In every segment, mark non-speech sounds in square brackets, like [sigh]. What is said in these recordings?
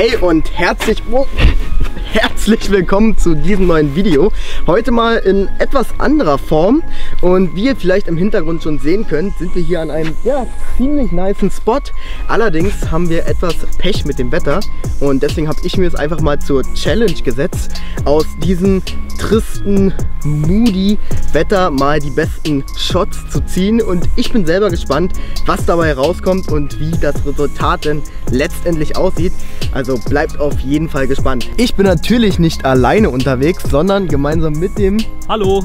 Hey und herzlich, oh, herzlich willkommen zu diesem neuen Video. Heute mal in etwas anderer Form und wie ihr vielleicht im Hintergrund schon sehen könnt, sind wir hier an einem ja, ziemlich niceen Spot. Allerdings haben wir etwas Pech mit dem Wetter und deswegen habe ich mir es einfach mal zur Challenge gesetzt, aus diesem tristen, moody Wetter mal die besten Shots zu ziehen und ich bin selber gespannt, was dabei rauskommt und wie das Resultat denn letztendlich aussieht. Also bleibt auf jeden Fall gespannt. Ich bin natürlich nicht alleine unterwegs, sondern gemeinsam mit dem... Hallo!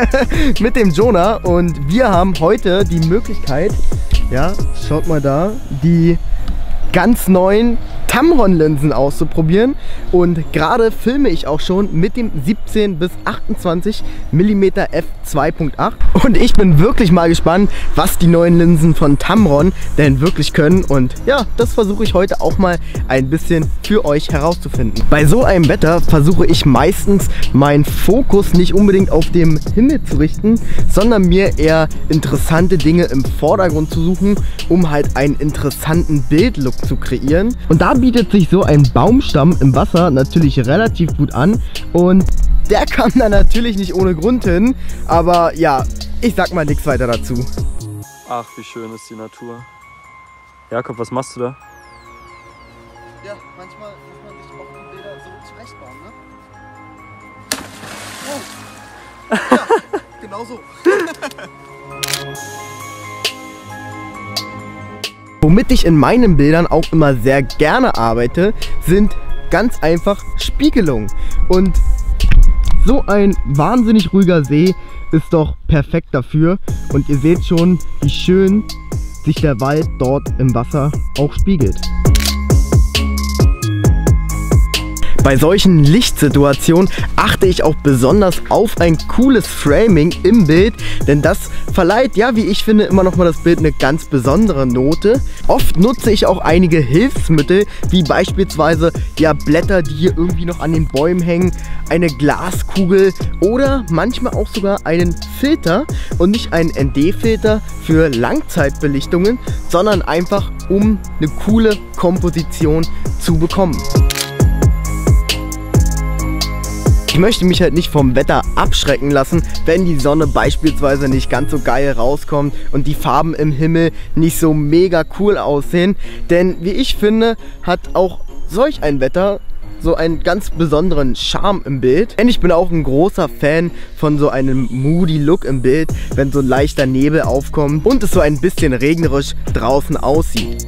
[laughs] mit dem Jonah und wir haben heute die Möglichkeit, ja, schaut mal da, die ganz neuen Tamron-Linsen auszuprobieren. Und gerade filme ich auch schon mit dem 17 bis 28 mm f2.8 und ich bin wirklich mal gespannt, was die neuen Linsen von Tamron denn wirklich können. Und ja, das versuche ich heute auch mal ein bisschen für euch herauszufinden. Bei so einem Wetter versuche ich meistens meinen Fokus nicht unbedingt auf dem Himmel zu richten, sondern mir eher interessante Dinge im Vordergrund zu suchen, um halt einen interessanten Bildlook zu kreieren. Und da bietet sich so ein Baumstamm im Wasser natürlich relativ gut an und der [laughs] kam da natürlich nicht ohne Grund hin, aber ja, ich sag mal nichts weiter dazu. Ach, wie schön ist die Natur. Jakob, was machst du da? Ja, manchmal muss man sich auch die Bilder so zurechtbauen, ne? Oh. Ja, [laughs] genau so. [laughs] Womit ich in meinen Bildern auch immer sehr gerne arbeite, sind ganz einfach Spiegelungen. Und so ein wahnsinnig ruhiger See ist doch perfekt dafür. Und ihr seht schon, wie schön sich der Wald dort im Wasser auch spiegelt. Bei solchen Lichtsituationen achte ich auch besonders auf ein cooles Framing im Bild, denn das verleiht, ja wie ich finde, immer noch mal das Bild eine ganz besondere Note. Oft nutze ich auch einige Hilfsmittel, wie beispielsweise ja Blätter, die hier irgendwie noch an den Bäumen hängen, eine Glaskugel oder manchmal auch sogar einen Filter und nicht einen ND-Filter für Langzeitbelichtungen, sondern einfach um eine coole Komposition zu bekommen. Ich möchte mich halt nicht vom Wetter abschrecken lassen, wenn die Sonne beispielsweise nicht ganz so geil rauskommt und die Farben im Himmel nicht so mega cool aussehen. Denn wie ich finde, hat auch solch ein Wetter so einen ganz besonderen Charme im Bild. Denn ich bin auch ein großer Fan von so einem moody Look im Bild, wenn so ein leichter Nebel aufkommt und es so ein bisschen regnerisch draußen aussieht.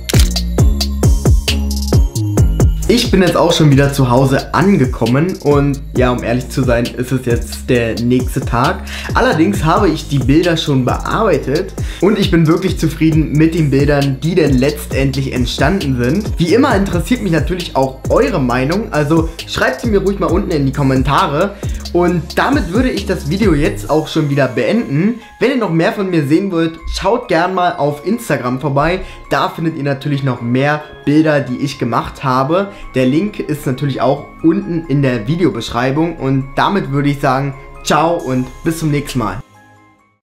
Ich bin jetzt auch schon wieder zu Hause angekommen und ja, um ehrlich zu sein, ist es jetzt der nächste Tag. Allerdings habe ich die Bilder schon bearbeitet und ich bin wirklich zufrieden mit den Bildern, die denn letztendlich entstanden sind. Wie immer interessiert mich natürlich auch eure Meinung, also schreibt sie mir ruhig mal unten in die Kommentare. Und damit würde ich das Video jetzt auch schon wieder beenden. Wenn ihr noch mehr von mir sehen wollt, schaut gern mal auf Instagram vorbei. Da findet ihr natürlich noch mehr Bilder, die ich gemacht habe. Der Link ist natürlich auch unten in der Videobeschreibung. Und damit würde ich sagen, ciao und bis zum nächsten Mal.